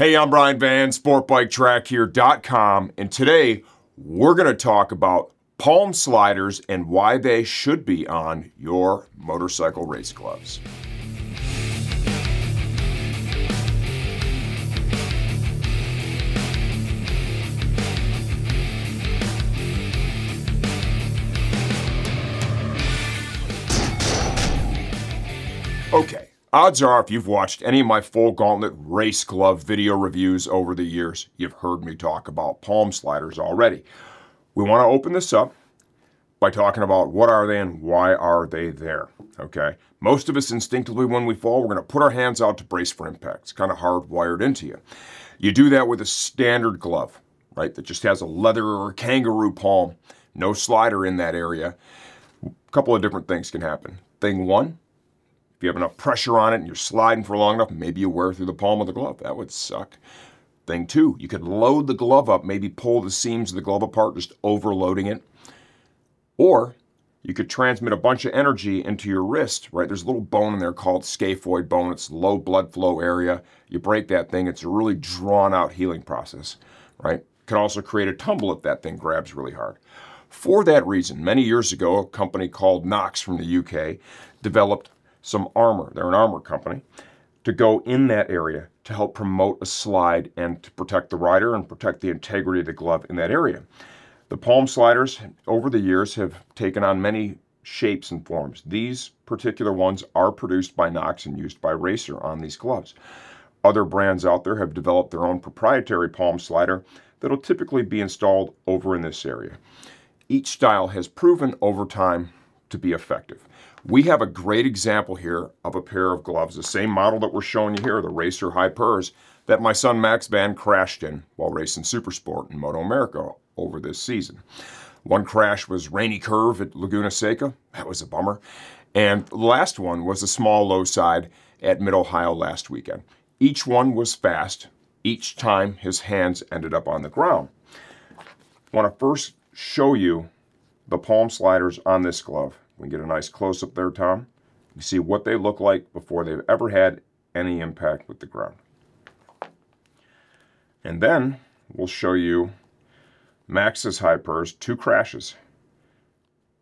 Hey, I'm Brian Van, SportBikeTrackGear.com, and today we're going to talk about palm sliders and why they should be on your motorcycle race gloves. Okay, odds are if you've watched any of my full gauntlet race glove video reviews over the years, you've heard me talk about palm sliders already. We want to open this up by talking about what are they and why are they there, okay? Most of us instinctively when we fall, we're going to put our hands out to brace for impact. It's kind of hardwired into you. You do that with a standard glove, right, that just has a leather or kangaroo palm, no slider in that area. A couple of different things can happen. Thing one, if you have enough pressure on it and you're sliding for long enough, maybe you wear through the palm of the glove. That would suck. Thing two, you could load the glove up, maybe pull the seams of the glove apart, just overloading it. Or you could transmit a bunch of energy into your wrist, right? There's a little bone in there called scaphoid bone. It's low blood flow area. You break that thing, it's a really drawn out healing process, right? Can also create a tumble if that thing grabs really hard. For that reason, many years ago, a company called Knox from the UK developed some armor, they're an armor company, to go in that area to help promote a slide and to protect the rider and protect the integrity of the glove in that area. The palm sliders over the years have taken on many shapes and forms. These particular ones are produced by Knox and used by Racer on these gloves. Other brands out there have developed their own proprietary palm slider that'll typically be installed over in this area. Each style has proven over time to be effective. We have a great example here of a pair of gloves, the same model that we're showing you here, the Racer Hypers, that my son Max Van crashed in while racing Supersport in Moto America over this season. One crash was Rainey Curve at Laguna Seca. That was a bummer. And the last one was a small low side at Mid Ohio last weekend. Each one was fast. Each time his hands ended up on the ground. I want to first show you the palm sliders on this glove. We get a nice close-up there, Tom. You see what they look like before they've ever had any impact with the ground. And then we'll show you Max's Hypers, two crashes.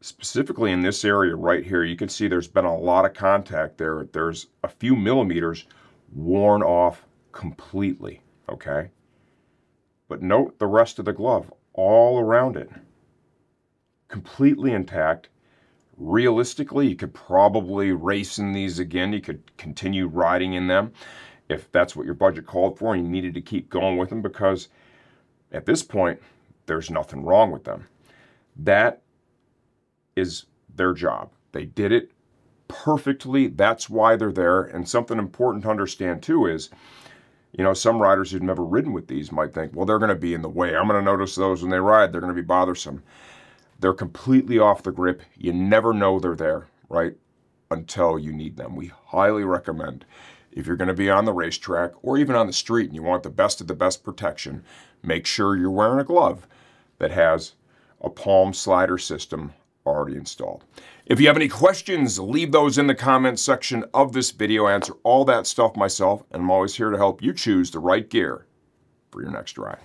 Specifically in this area right here, you can see there's been a lot of contact there. There's a few millimeters worn off completely, okay? But note the rest of the glove all around it. Completely intact realistically, you could probably race in these again. You could continue riding in them if that's what your budget called for and you needed to keep going with them because at this point, there's nothing wrong with them. That is their job. They did it perfectly. That's why they're there. And something important to understand too is, you know, some riders who've never ridden with these might think, well, they're going to be in the way. I'm going to notice those when they ride. They're going to be bothersome. They're completely off the grip. You never know they're there, right? Until you need them. We highly recommend if you're going to be on the racetrack or even on the street and you want the best of the best protection, make sure you're wearing a glove that has a palm slider system already installed. If you have any questions, leave those in the comments section of this video. I answer all that stuff myself, and I'm always here to help you choose the right gear for your next ride.